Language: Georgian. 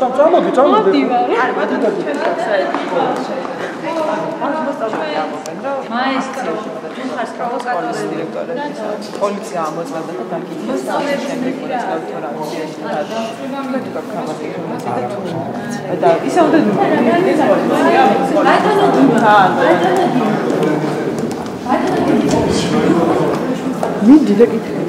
წამოდი, წამოდი. არ ბატონო მაესტრო ხარ. პროვოკატორი დირექტორი პოლიცია ამოწმებდა და დაკითხა შემდეგ მოიწევთ რა აქციაში და და ისე უნდა ეს პოლიცია ბატონო ბატონო მიდი და კითხე.